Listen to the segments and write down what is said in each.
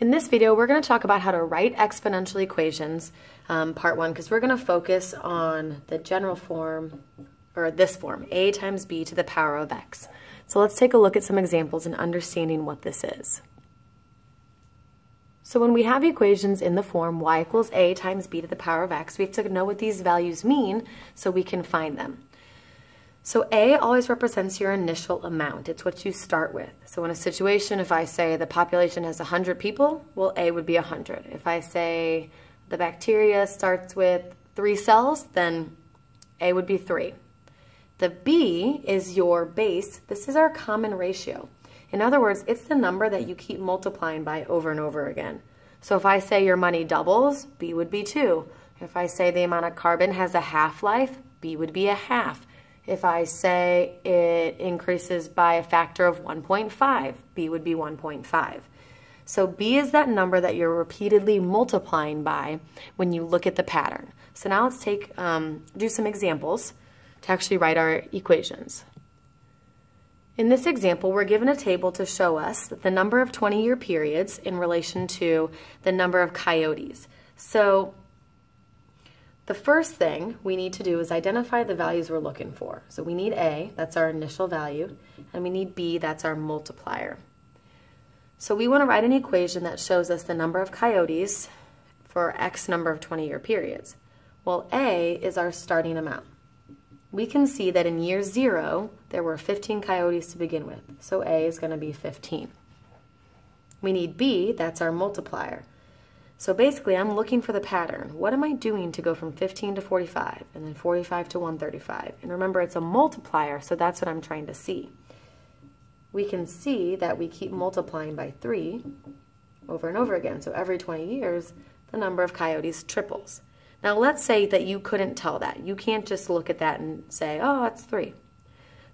In this video, we're going to talk about how to write exponential equations, um, part one, because we're going to focus on the general form, or this form, a times b to the power of x. So let's take a look at some examples and understanding what this is. So when we have equations in the form y equals a times b to the power of x, we have to know what these values mean so we can find them. So A always represents your initial amount. It's what you start with. So in a situation, if I say the population has 100 people, well, A would be 100. If I say the bacteria starts with three cells, then A would be 3. The B is your base. This is our common ratio. In other words, it's the number that you keep multiplying by over and over again. So if I say your money doubles, B would be 2. If I say the amount of carbon has a half-life, B would be a half. If I say it increases by a factor of 1.5, B would be 1.5. So B is that number that you're repeatedly multiplying by when you look at the pattern. So now let's take um, do some examples to actually write our equations. In this example, we're given a table to show us the number of 20-year periods in relation to the number of coyotes. So the first thing we need to do is identify the values we're looking for. So we need A, that's our initial value, and we need B, that's our multiplier. So we want to write an equation that shows us the number of coyotes for X number of 20-year periods. Well, A is our starting amount. We can see that in year zero, there were 15 coyotes to begin with, so A is going to be 15. We need B, that's our multiplier. So basically, I'm looking for the pattern. What am I doing to go from 15 to 45 and then 45 to 135? And remember, it's a multiplier, so that's what I'm trying to see. We can see that we keep multiplying by 3 over and over again. So every 20 years, the number of coyotes triples. Now let's say that you couldn't tell that. You can't just look at that and say, oh, that's 3.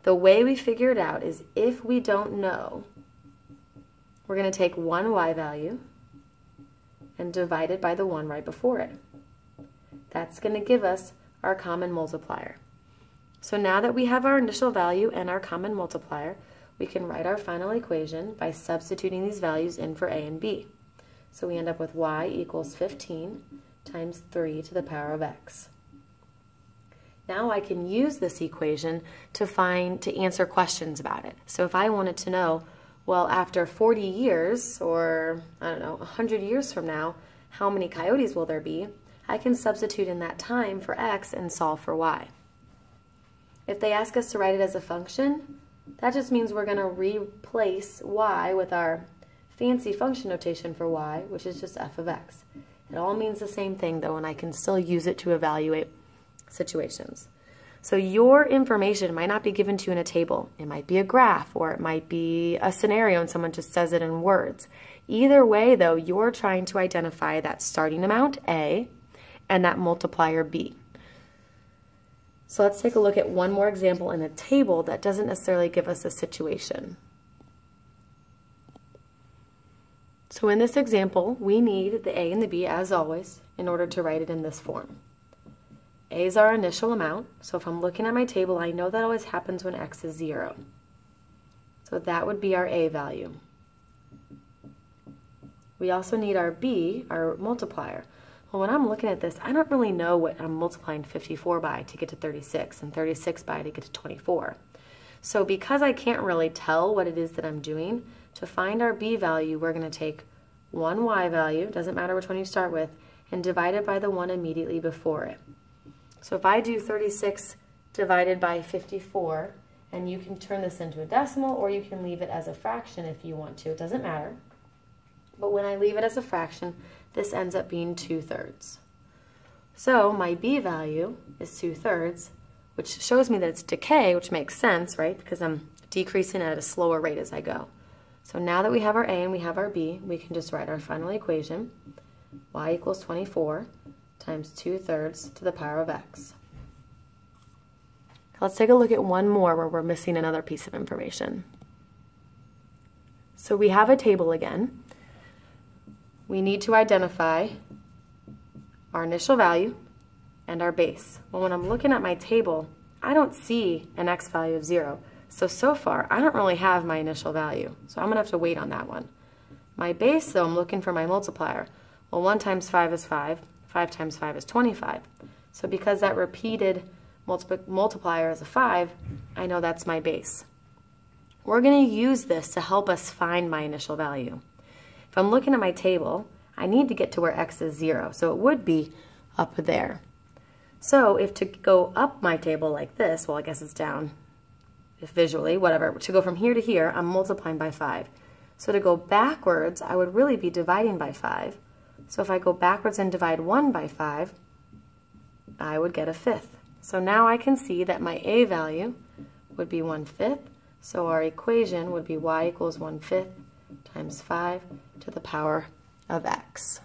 The way we figure it out is if we don't know, we're going to take one y value, and divided by the 1 right before it. That's going to give us our common multiplier. So now that we have our initial value and our common multiplier, we can write our final equation by substituting these values in for a and b. So we end up with y equals 15 times 3 to the power of x. Now I can use this equation to find to answer questions about it. So if I wanted to know well, after 40 years, or I don't know, 100 years from now, how many coyotes will there be? I can substitute in that time for x and solve for y. If they ask us to write it as a function, that just means we're going to replace y with our fancy function notation for y, which is just f of x. It all means the same thing, though, and I can still use it to evaluate situations. So your information might not be given to you in a table. It might be a graph or it might be a scenario and someone just says it in words. Either way, though, you're trying to identify that starting amount, A, and that multiplier, B. So let's take a look at one more example in a table that doesn't necessarily give us a situation. So in this example, we need the A and the B, as always, in order to write it in this form. A is our initial amount, so if I'm looking at my table, I know that always happens when x is 0. So that would be our A value. We also need our B, our multiplier. Well, when I'm looking at this, I don't really know what I'm multiplying 54 by to get to 36 and 36 by to get to 24. So because I can't really tell what it is that I'm doing, to find our B value, we're going to take one Y value, doesn't matter which one you start with, and divide it by the one immediately before it. So if I do 36 divided by 54, and you can turn this into a decimal or you can leave it as a fraction if you want to, it doesn't matter. But when I leave it as a fraction, this ends up being 2 thirds. So my b value is 2 thirds, which shows me that it's decay, which makes sense, right? Because I'm decreasing at a slower rate as I go. So now that we have our a and we have our b, we can just write our final equation, y equals 24 times 2 thirds to the power of x. Let's take a look at one more where we're missing another piece of information. So we have a table again. We need to identify our initial value and our base. Well, when I'm looking at my table, I don't see an x value of 0. So, so far, I don't really have my initial value. So I'm going to have to wait on that one. My base, though, I'm looking for my multiplier. Well, 1 times 5 is 5. 5 times 5 is 25. So because that repeated multipl multiplier is a 5, I know that's my base. We're going to use this to help us find my initial value. If I'm looking at my table, I need to get to where x is 0. So it would be up there. So if to go up my table like this, well, I guess it's down, if visually, whatever, to go from here to here, I'm multiplying by 5. So to go backwards, I would really be dividing by 5. So if I go backwards and divide 1 by 5, I would get a fifth. So now I can see that my a value would be 1 fifth. So our equation would be y equals 1 fifth times 5 to the power of x.